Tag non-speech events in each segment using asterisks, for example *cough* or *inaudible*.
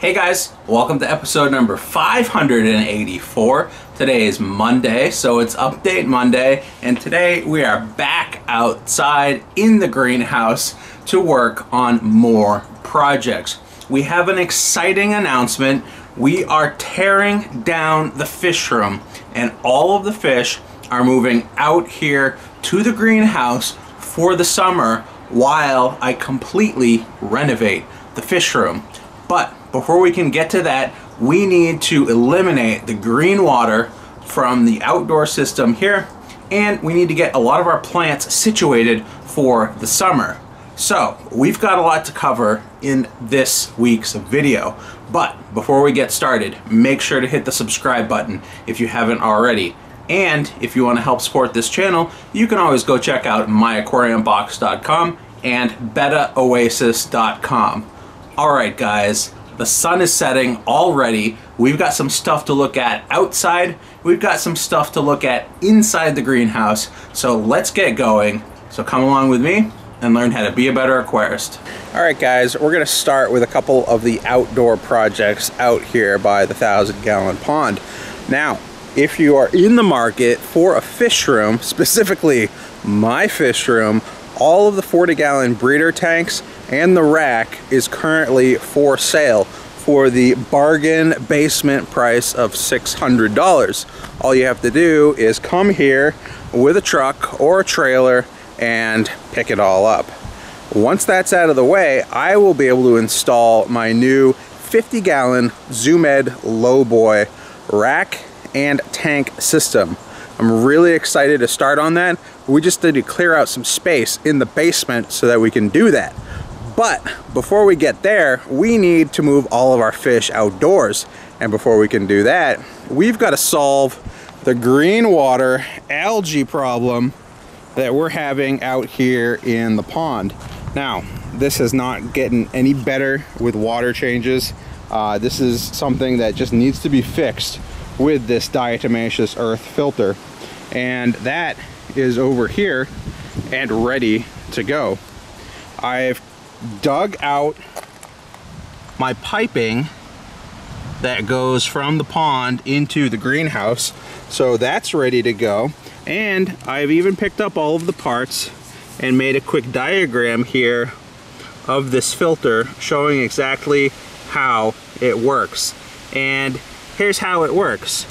Hey guys, welcome to episode number 584. Today is Monday, so it's Update Monday, and today we are back outside in the greenhouse to work on more projects. We have an exciting announcement. We are tearing down the fish room, and all of the fish are moving out here to the greenhouse for the summer while I completely renovate the fish room. But before we can get to that, we need to eliminate the green water from the outdoor system here, and we need to get a lot of our plants situated for the summer. So, we've got a lot to cover in this week's video. But before we get started, make sure to hit the subscribe button if you haven't already. And if you want to help support this channel, you can always go check out myaquariumbox.com and bettaoasis.com. All right, guys, the sun is setting already. We've got some stuff to look at outside. We've got some stuff to look at inside the greenhouse. So let's get going. So come along with me and learn how to be a better aquarist. All right, guys, we're gonna start with a couple of the outdoor projects out here by the Thousand Gallon Pond. Now, if you are in the market for a fish room, *laughs* specifically my fish room, all of the 40 gallon breeder tanks and the rack is currently for sale for the bargain basement price of $600. All you have to do is come here with a truck or a trailer and pick it all up. Once that's out of the way, I will be able to install my new 50 gallon Zoomed Lowboy rack and tank system. I'm really excited to start on that. We just need to clear out some space in the basement so that we can do that. But before we get there, we need to move all of our fish outdoors. And before we can do that, we've got to solve the green water algae problem that we're having out here in the pond. Now, this is not getting any better with water changes. Uh, this is something that just needs to be fixed with this diatomaceous earth filter. And that is over here and ready to go. I've dug out my piping that goes from the pond into the greenhouse. So that's ready to go. And I've even picked up all of the parts and made a quick diagram here of this filter showing exactly how it works. And here's how it works.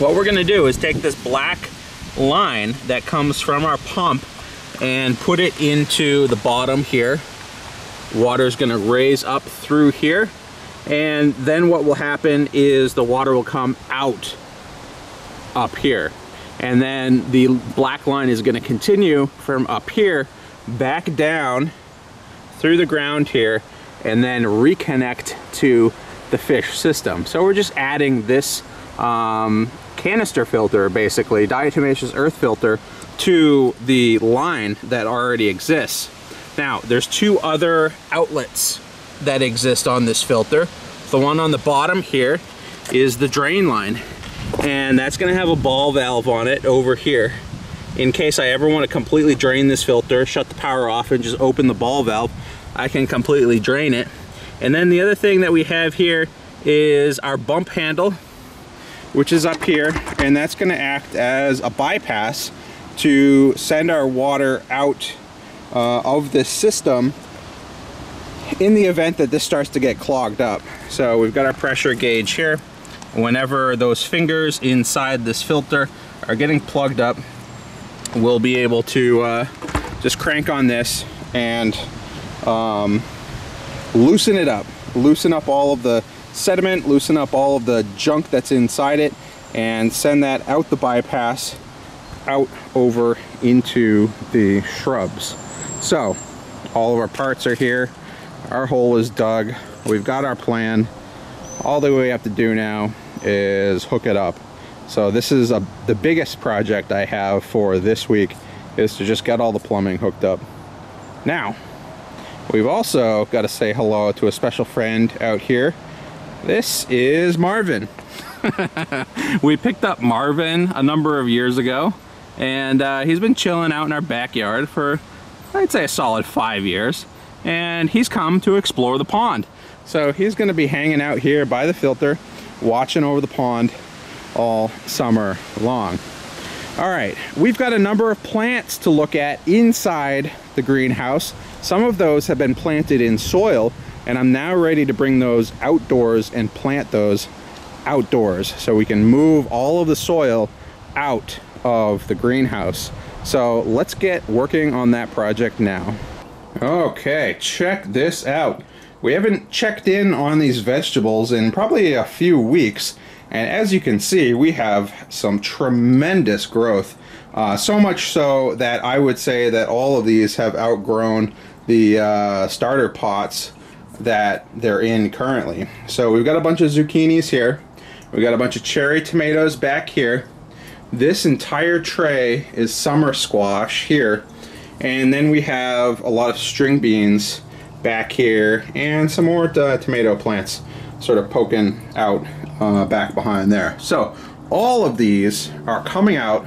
What we're gonna do is take this black line that comes from our pump and put it into the bottom here. Water's gonna raise up through here and then what will happen is the water will come out up here and then the black line is going to continue from up here back down through the ground here and then reconnect to the fish system. So we're just adding this um, canister filter, basically, diatomaceous earth filter, to the line that already exists. Now, there's two other outlets that exist on this filter. The one on the bottom here is the drain line and that's gonna have a ball valve on it over here in case I ever want to completely drain this filter shut the power off and just open the ball valve I can completely drain it and then the other thing that we have here is our bump handle which is up here and that's going to act as a bypass to send our water out uh, of this system in the event that this starts to get clogged up so we've got our pressure gauge here whenever those fingers inside this filter are getting plugged up, we'll be able to uh, just crank on this and um, loosen it up. Loosen up all of the sediment, loosen up all of the junk that's inside it, and send that out the bypass out over into the shrubs. So, all of our parts are here. Our hole is dug. We've got our plan. All that we have to do now is hook it up. So this is a, the biggest project I have for this week is to just get all the plumbing hooked up. Now, we've also got to say hello to a special friend out here. This is Marvin. *laughs* we picked up Marvin a number of years ago and uh, he's been chilling out in our backyard for I'd say a solid five years and he's come to explore the pond So he's gonna be hanging out here by the filter, watching over the pond all summer long. All right, we've got a number of plants to look at inside the greenhouse. Some of those have been planted in soil and I'm now ready to bring those outdoors and plant those outdoors so we can move all of the soil out of the greenhouse. So let's get working on that project now. Okay, check this out. We haven't checked in on these vegetables in probably a few weeks and as you can see, we have some tremendous growth. Uh, so much so that I would say that all of these have outgrown the uh, starter pots that they're in currently. So we've got a bunch of zucchinis here. We've got a bunch of cherry tomatoes back here. This entire tray is summer squash here. And then we have a lot of string beans back here and some more uh, tomato plants sort of poking out uh, back behind there. So all of these are coming out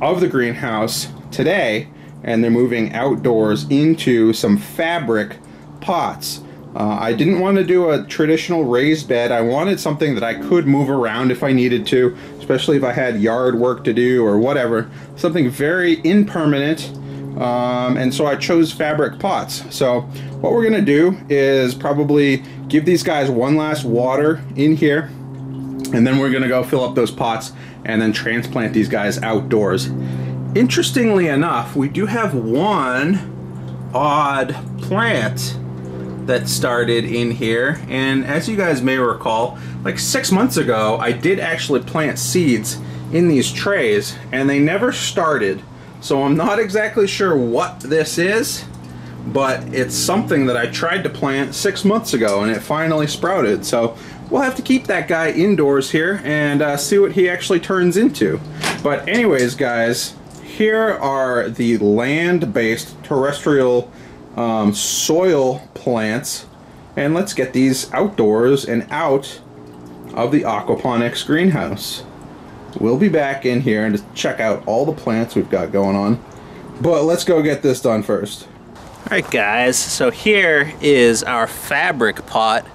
of the greenhouse today and they're moving outdoors into some fabric pots. Uh, I didn't want to do a traditional raised bed. I wanted something that I could move around if I needed to, especially if I had yard work to do or whatever. Something very impermanent. Um, and so I chose fabric pots. So what we're going to do is probably give these guys one last water in here and then we're gonna go fill up those pots and then transplant these guys outdoors. Interestingly enough, we do have one odd plant that started in here. And as you guys may recall, like six months ago, I did actually plant seeds in these trays and they never started. So I'm not exactly sure what this is, but it's something that I tried to plant six months ago and it finally sprouted. So we'll have to keep that guy indoors here and uh, see what he actually turns into. But anyways, guys, here are the land-based terrestrial um, soil plants. And let's get these outdoors and out of the aquaponics greenhouse. We'll be back in here and check out all the plants we've got going on. But let's go get this done first. Alright guys, so here is our fabric pot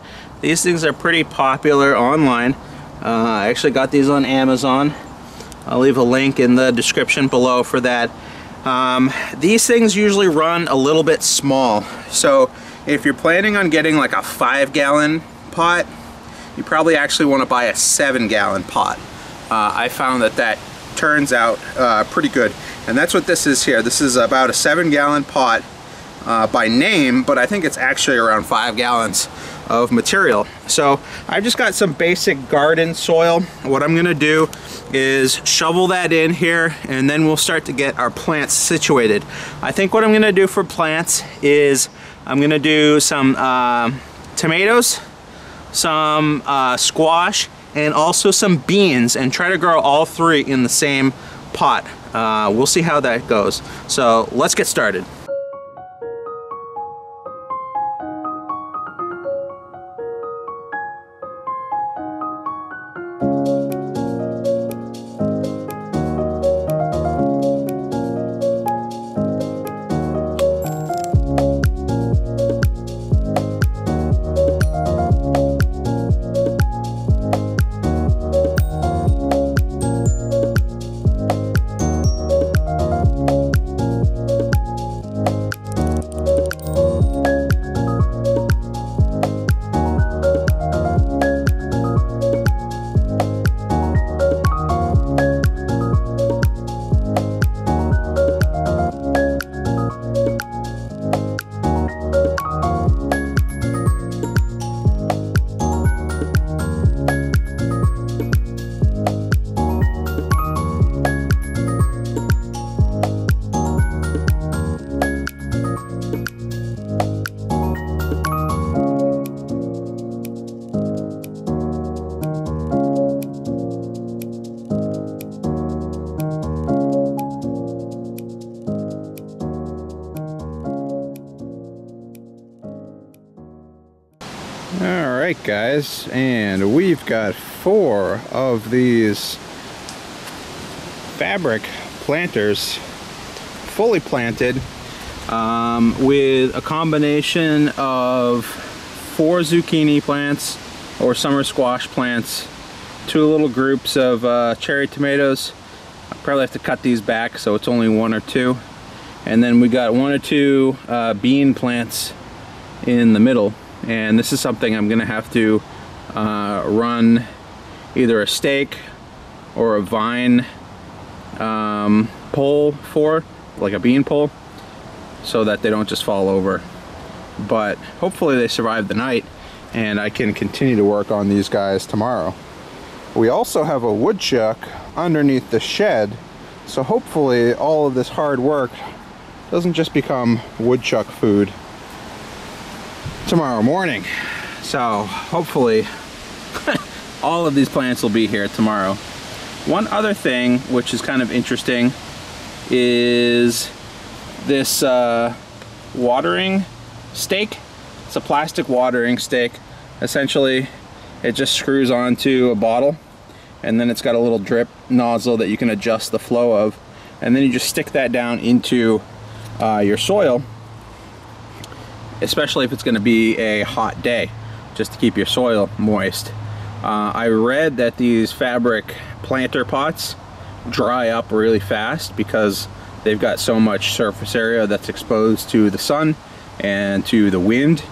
these things are pretty popular online. Uh, I actually got these on Amazon. I'll leave a link in the description below for that. Um, these things usually run a little bit small. So if you're planning on getting like a five gallon pot, you probably actually want to buy a seven gallon pot. Uh, I found that that turns out uh, pretty good. And that's what this is here. This is about a seven gallon pot uh, by name, but I think it's actually around five gallons of material. So I've just got some basic garden soil. What I'm gonna do is shovel that in here and then we'll start to get our plants situated. I think what I'm gonna do for plants is I'm gonna do some uh, tomatoes, some uh, squash, and also some beans and try to grow all three in the same pot. Uh, we'll see how that goes. So let's get started. Got four of these fabric planters fully planted um, with a combination of four zucchini plants or summer squash plants, two little groups of uh, cherry tomatoes. I probably have to cut these back so it's only one or two. And then we got one or two uh, bean plants in the middle. And this is something I'm gonna have to uh, run either a stake or a vine um, pole for, like a bean pole, so that they don't just fall over. But hopefully they survive the night and I can continue to work on these guys tomorrow. We also have a woodchuck underneath the shed, so hopefully all of this hard work doesn't just become woodchuck food tomorrow morning. So hopefully *laughs* all of these plants will be here tomorrow. One other thing which is kind of interesting is this uh, watering stake. It's a plastic watering stake. Essentially, it just screws onto a bottle and then it's got a little drip nozzle that you can adjust the flow of. And then you just stick that down into uh, your soil, especially if it's gonna be a hot day, just to keep your soil moist. Uh, I read that these fabric planter pots dry up really fast because they've got so much surface area that's exposed to the sun and to the wind.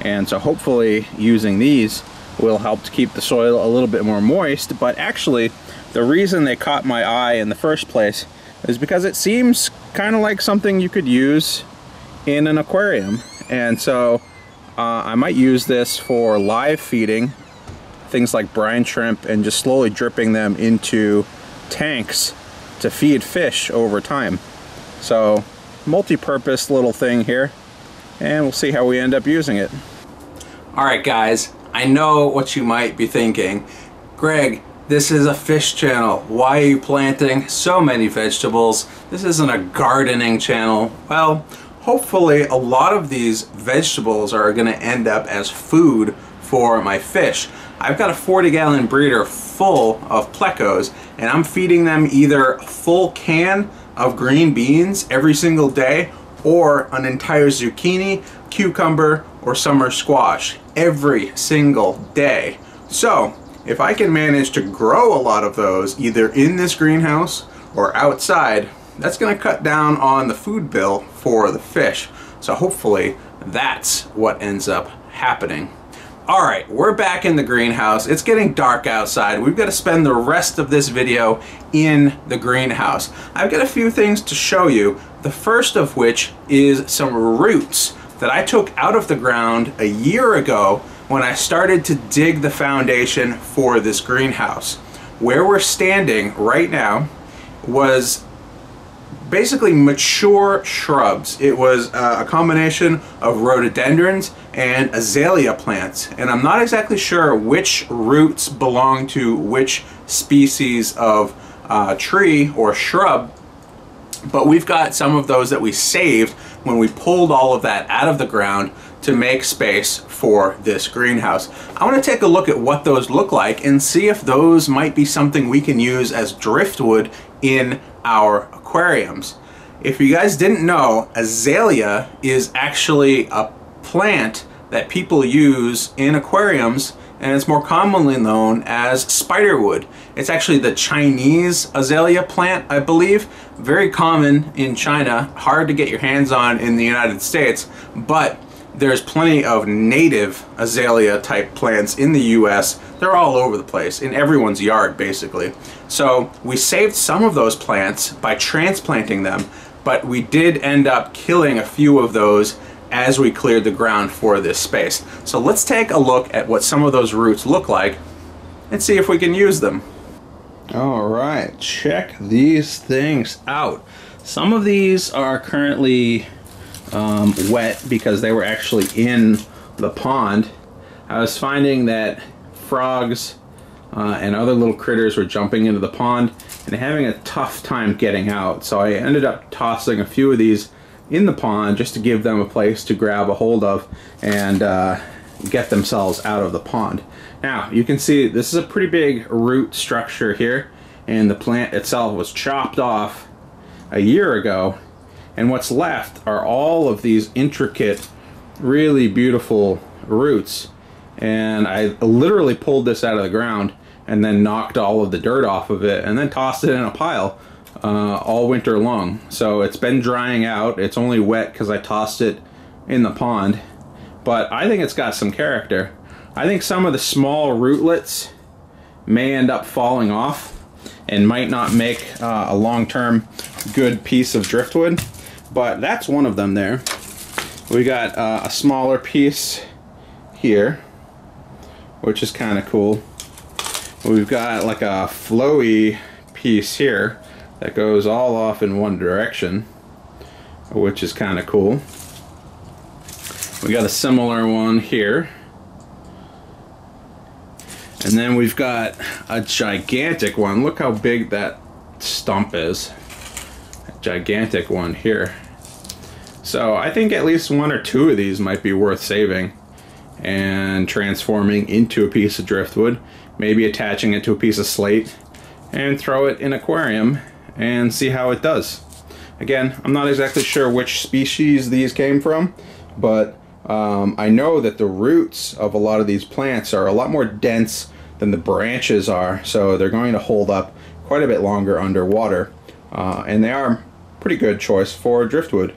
And so hopefully using these will help to keep the soil a little bit more moist. But actually the reason they caught my eye in the first place is because it seems kind of like something you could use in an aquarium. And so uh, I might use this for live feeding things like brine shrimp and just slowly dripping them into tanks to feed fish over time so multi-purpose little thing here and we'll see how we end up using it. Alright guys, I know what you might be thinking. Greg, this is a fish channel. Why are you planting so many vegetables? This isn't a gardening channel. Well, hopefully a lot of these vegetables are going to end up as food for my fish. I've got a 40 gallon breeder full of plecos and I'm feeding them either a full can of green beans every single day or an entire zucchini, cucumber, or summer squash every single day. So if I can manage to grow a lot of those either in this greenhouse or outside, that's going to cut down on the food bill for the fish. So hopefully that's what ends up happening. Alright, we're back in the greenhouse. It's getting dark outside. We've got to spend the rest of this video in the greenhouse. I've got a few things to show you, the first of which is some roots that I took out of the ground a year ago when I started to dig the foundation for this greenhouse. Where we're standing right now was basically mature shrubs. It was uh, a combination of rhododendrons and azalea plants. And I'm not exactly sure which roots belong to which species of uh, tree or shrub, but we've got some of those that we saved when we pulled all of that out of the ground to make space for this greenhouse. I want to take a look at what those look like and see if those might be something we can use as driftwood in our aquariums. If you guys didn't know, azalea is actually a plant that people use in aquariums and it's more commonly known as spiderwood. It's actually the Chinese azalea plant, I believe. Very common in China, hard to get your hands on in the United States, but there's plenty of native azalea type plants in the US. They're all over the place, in everyone's yard basically. So we saved some of those plants by transplanting them, but we did end up killing a few of those as we cleared the ground for this space. So let's take a look at what some of those roots look like and see if we can use them. All right, check these things out. Some of these are currently um, wet because they were actually in the pond. I was finding that frogs uh, and other little critters were jumping into the pond and having a tough time getting out. So I ended up tossing a few of these in the pond just to give them a place to grab a hold of and uh, get themselves out of the pond. Now you can see this is a pretty big root structure here and the plant itself was chopped off a year ago and what's left are all of these intricate really beautiful roots. And I literally pulled this out of the ground and then knocked all of the dirt off of it and then tossed it in a pile uh, all winter long. So it's been drying out. It's only wet because I tossed it in the pond. But I think it's got some character. I think some of the small rootlets may end up falling off and might not make uh, a long-term good piece of driftwood. But that's one of them there. We got uh, a smaller piece here, which is kind of cool. We've got like a flowy piece here that goes all off in one direction, which is kind of cool. We got a similar one here. And then we've got a gigantic one. Look how big that stump is. A gigantic one here. So I think at least one or two of these might be worth saving and transforming into a piece of driftwood. Maybe attaching it to a piece of slate and throw it in aquarium and see how it does. Again, I'm not exactly sure which species these came from, but um, I know that the roots of a lot of these plants are a lot more dense than the branches are, so they're going to hold up quite a bit longer underwater, uh, and they are pretty good choice for driftwood.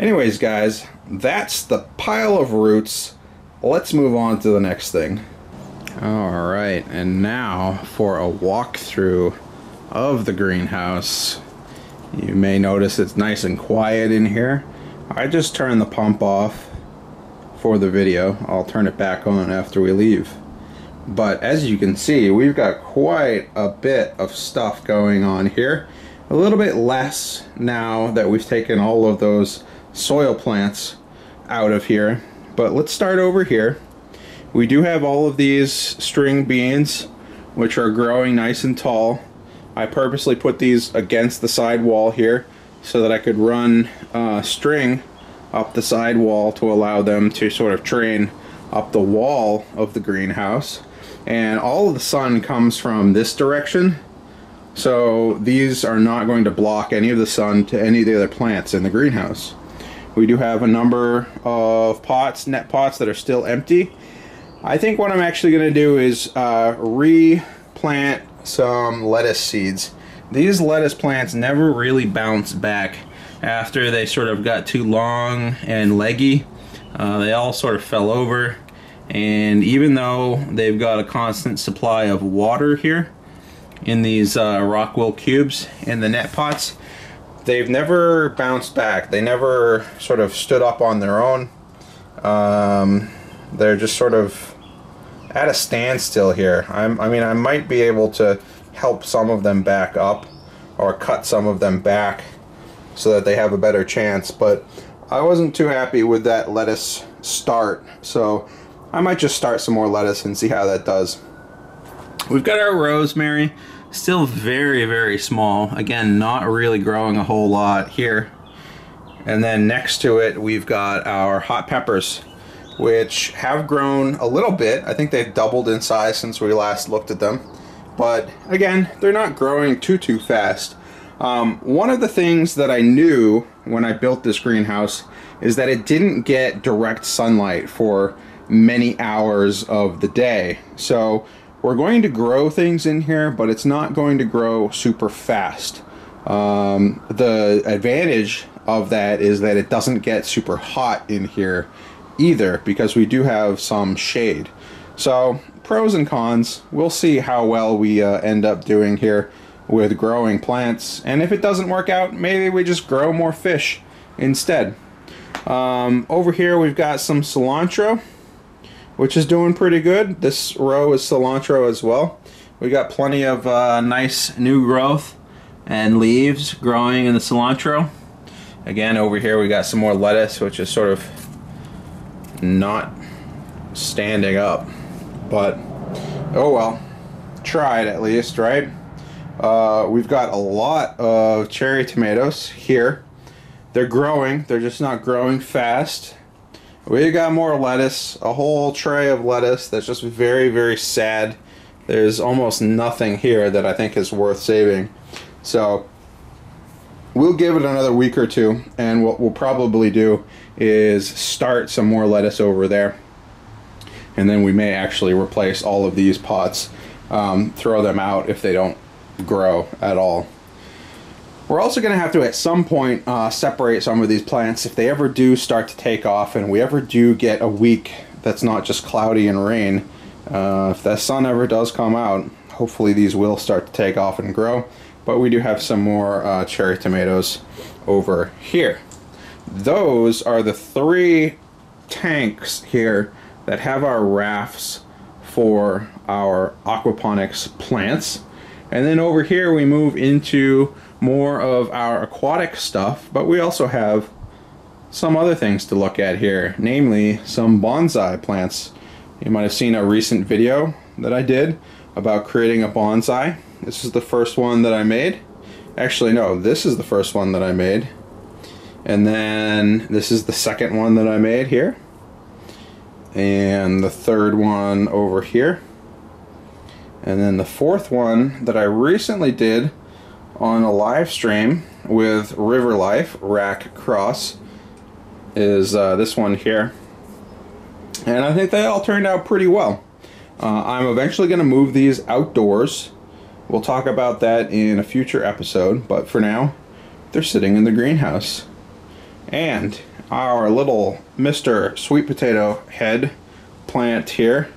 Anyways, guys, that's the pile of roots. Let's move on to the next thing. All right, and now for a walkthrough of the greenhouse. You may notice it's nice and quiet in here. I just turned the pump off for the video. I'll turn it back on after we leave. But as you can see, we've got quite a bit of stuff going on here. A little bit less now that we've taken all of those soil plants out of here. But let's start over here. We do have all of these string beans, which are growing nice and tall. I purposely put these against the side wall here so that I could run uh, string up the side wall to allow them to sort of train up the wall of the greenhouse. And all of the sun comes from this direction. So these are not going to block any of the sun to any of the other plants in the greenhouse. We do have a number of pots, net pots that are still empty. I think what I'm actually going to do is uh, replant some lettuce seeds. These lettuce plants never really bounce back after they sort of got too long and leggy. Uh, they all sort of fell over and even though they've got a constant supply of water here in these uh, rockwool cubes in the net pots, they've never bounced back. They never sort of stood up on their own. Um, they're just sort of at a standstill here. I'm, I mean, I might be able to help some of them back up or cut some of them back so that they have a better chance, but I wasn't too happy with that lettuce start, so I might just start some more lettuce and see how that does. We've got our rosemary, still very, very small. Again, not really growing a whole lot here. And then next to it, we've got our hot peppers which have grown a little bit. I think they've doubled in size since we last looked at them. But again, they're not growing too, too fast. Um, one of the things that I knew when I built this greenhouse is that it didn't get direct sunlight for many hours of the day. So we're going to grow things in here, but it's not going to grow super fast. Um, the advantage of that is that it doesn't get super hot in here either because we do have some shade. So pros and cons, we'll see how well we uh, end up doing here with growing plants. And if it doesn't work out, maybe we just grow more fish instead. Um, over here we've got some cilantro, which is doing pretty good. This row is cilantro as well. We got plenty of uh, nice new growth and leaves growing in the cilantro. Again, over here we got some more lettuce, which is sort of not standing up. But, oh well. Tried at least, right? Uh, we've got a lot of cherry tomatoes here. They're growing, they're just not growing fast. We got more lettuce, a whole tray of lettuce that's just very, very sad. There's almost nothing here that I think is worth saving. So, we'll give it another week or two, and what we'll probably do is start some more lettuce over there. and then we may actually replace all of these pots, um, throw them out if they don't grow at all. We're also going to have to at some point uh, separate some of these plants if they ever do start to take off and we ever do get a week that's not just cloudy and rain. Uh, if the sun ever does come out, hopefully these will start to take off and grow. But we do have some more uh, cherry tomatoes over here. Those are the three tanks here that have our rafts for our aquaponics plants. And then over here we move into more of our aquatic stuff, but we also have some other things to look at here, namely some bonsai plants. You might have seen a recent video that I did about creating a bonsai. This is the first one that I made. Actually, no, this is the first one that I made. And then this is the second one that I made here. And the third one over here. And then the fourth one that I recently did on a live stream with River Life, Rack Cross, is uh, this one here. And I think they all turned out pretty well. Uh, I'm eventually going to move these outdoors. We'll talk about that in a future episode, but for now, they're sitting in the greenhouse. And our little Mr. Sweet Potato Head plant here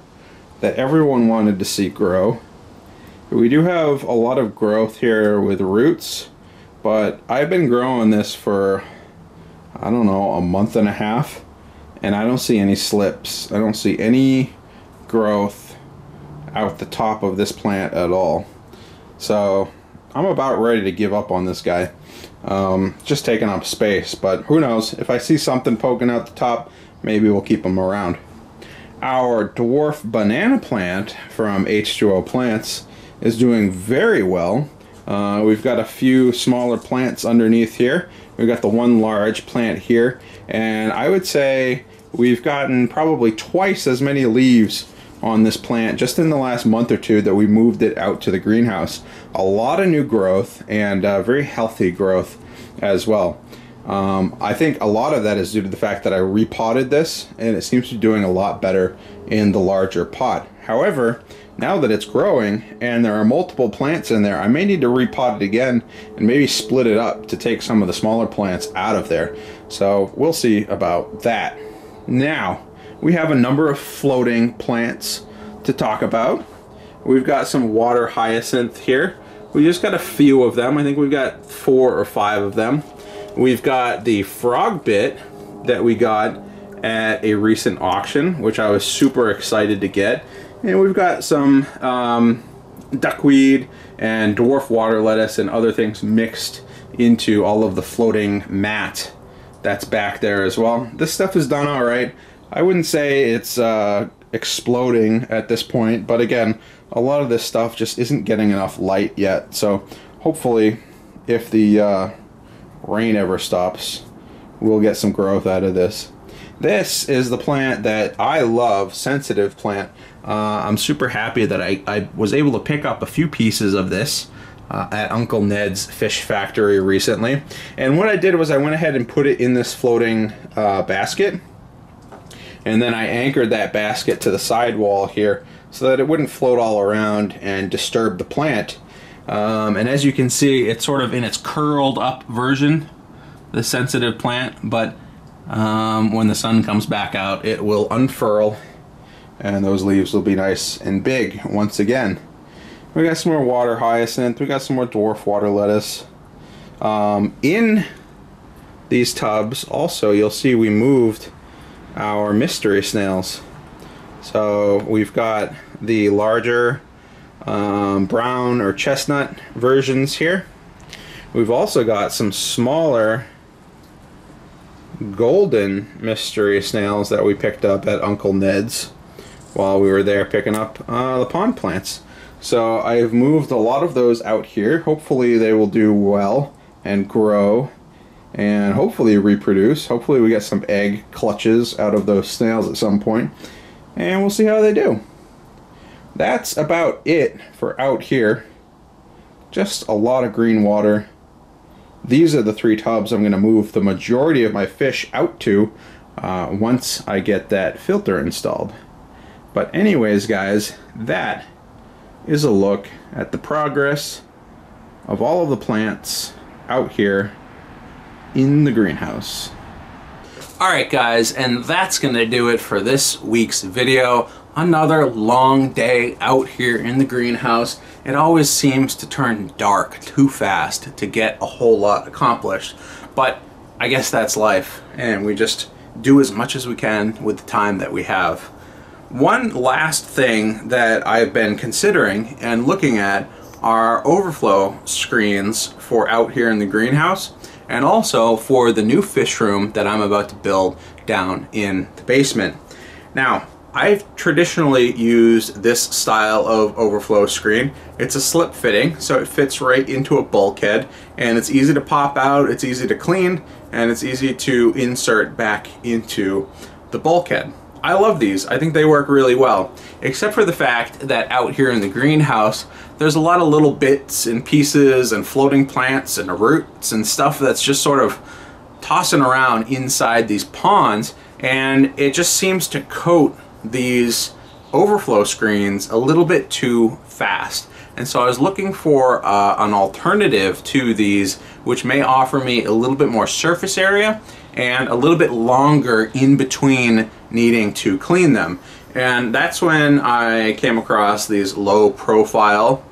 that everyone wanted to see grow we do have a lot of growth here with roots, but I've been growing this for, I don't know, a month and a half, and I don't see any slips. I don't see any growth out the top of this plant at all. So I'm about ready to give up on this guy. Um, just taking up space, but who knows? If I see something poking out the top, maybe we'll keep him around. Our dwarf banana plant from H2O Plants is doing very well. Uh, we've got a few smaller plants underneath here. We've got the one large plant here, and I would say we've gotten probably twice as many leaves on this plant just in the last month or two that we moved it out to the greenhouse. A lot of new growth and uh, very healthy growth as well. Um, I think a lot of that is due to the fact that I repotted this and it seems to be doing a lot better in the larger pot. However, now that it's growing and there are multiple plants in there, I may need to repot it again and maybe split it up to take some of the smaller plants out of there. So we'll see about that. Now, we have a number of floating plants to talk about. We've got some water hyacinth here. We just got a few of them. I think we've got four or five of them. We've got the frog bit that we got at a recent auction, which I was super excited to get. And we've got some um, duckweed and dwarf water lettuce and other things mixed into all of the floating mat that's back there as well. This stuff is done all right. I wouldn't say it's uh, exploding at this point, but again, a lot of this stuff just isn't getting enough light yet. So hopefully, if the uh, rain ever stops, we'll get some growth out of this. This is the plant that I love, sensitive plant. Uh, I'm super happy that I, I was able to pick up a few pieces of this uh, at Uncle Ned's Fish Factory recently. And what I did was I went ahead and put it in this floating uh, basket. And then I anchored that basket to the sidewall here so that it wouldn't float all around and disturb the plant. Um, and as you can see, it's sort of in its curled up version, the sensitive plant, but um, when the sun comes back out, it will unfurl and those leaves will be nice and big once again. We got some more water hyacinth. We got some more dwarf water lettuce. Um, in these tubs, also, you'll see we moved our mystery snails. So we've got the larger um, brown or chestnut versions here. We've also got some smaller golden mystery snails that we picked up at Uncle Ned's while we were there picking up uh, the pond plants. So I've moved a lot of those out here. Hopefully they will do well and grow and hopefully reproduce. Hopefully we get some egg clutches out of those snails at some point and we'll see how they do. That's about it for out here. Just a lot of green water. These are the three tubs I'm going to move the majority of my fish out to uh, once I get that filter installed. But anyways, guys, that is a look at the progress of all of the plants out here in the greenhouse. Alright guys, and that's going to do it for this week's video. Another long day out here in the greenhouse. It always seems to turn dark too fast to get a whole lot accomplished. But I guess that's life, and we just do as much as we can with the time that we have. One last thing that I've been considering and looking at are overflow screens for out here in the greenhouse and also for the new fish room that I'm about to build down in the basement. Now, I've traditionally used this style of overflow screen. It's a slip fitting, so it fits right into a bulkhead, and it's easy to pop out, it's easy to clean, and it's easy to insert back into the bulkhead. I love these. I think they work really well, except for the fact that out here in the greenhouse, there's a lot of little bits and pieces and floating plants and roots and stuff that's just sort of tossing around inside these ponds, and it just seems to coat these overflow screens a little bit too fast. And so I was looking for uh, an alternative to these which may offer me a little bit more surface area and a little bit longer in between needing to clean them. And that's when I came across these low profile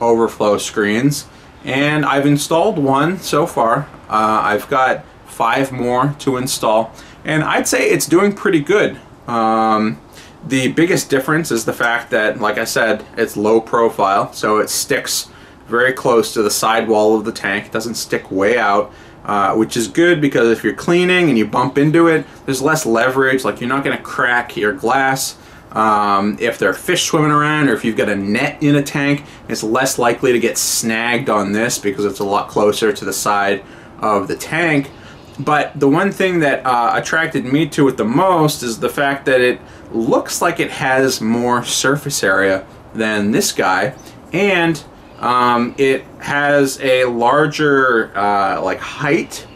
overflow screens. And I've installed one so far. Uh, I've got five more to install. And I'd say it's doing pretty good. Um, the biggest difference is the fact that, like I said, it's low profile, so it sticks very close to the sidewall of the tank. It doesn't stick way out, uh, which is good because if you're cleaning and you bump into it, there's less leverage, like you're not going to crack your glass. Um, if there are fish swimming around or if you've got a net in a tank, it's less likely to get snagged on this because it's a lot closer to the side of the tank. But the one thing that uh, attracted me to it the most is the fact that it looks like it has more surface area than this guy, and um, it has a larger uh, like height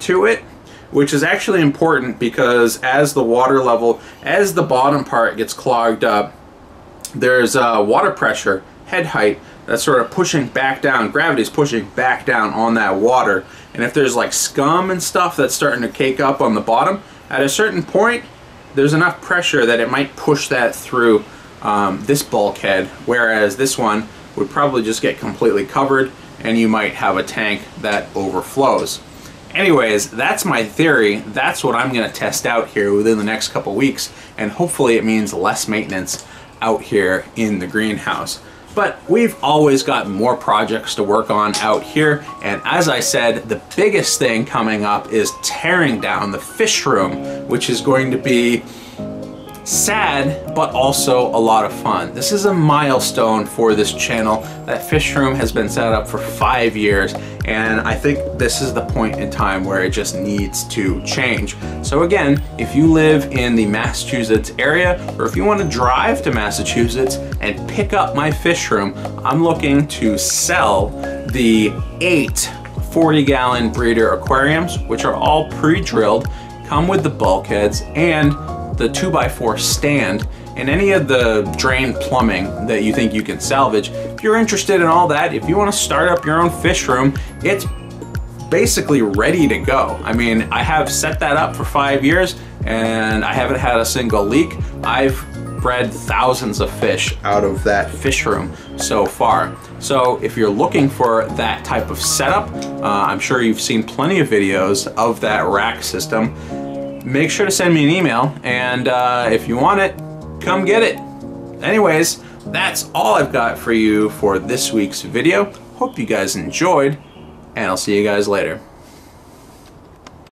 to it, which is actually important because as the water level, as the bottom part gets clogged up, there's uh, water pressure, head height, that's sort of pushing back down. Gravity's pushing back down on that water. And if there's like scum and stuff that's starting to cake up on the bottom, at a certain point, there's enough pressure that it might push that through um, this bulkhead, whereas this one would probably just get completely covered and you might have a tank that overflows. Anyways, that's my theory. That's what I'm going to test out here within the next couple weeks, and hopefully it means less maintenance out here in the greenhouse. But we've always got more projects to work on out here. And as I said, the biggest thing coming up is tearing down the fish room, which is going to be sad, but also a lot of fun. This is a milestone for this channel. That fish room has been set up for five years, and I think this is the point in time where it just needs to change. So again, if you live in the Massachusetts area, or if you want to drive to Massachusetts and pick up my fish room, I'm looking to sell the eight 40 gallon breeder aquariums, which are all pre-drilled, come with the bulkheads, and the 2x4 stand, and any of the drain plumbing that you think you can salvage. If you're interested in all that, if you want to start up your own fish room, it's basically ready to go. I mean, I have set that up for five years and I haven't had a single leak. I've bred thousands of fish out of that fish room so far. So if you're looking for that type of setup, uh, I'm sure you've seen plenty of videos of that rack system make sure to send me an email. And uh, if you want it, come get it. Anyways, that's all I've got for you for this week's video. Hope you guys enjoyed, and I'll see you guys later.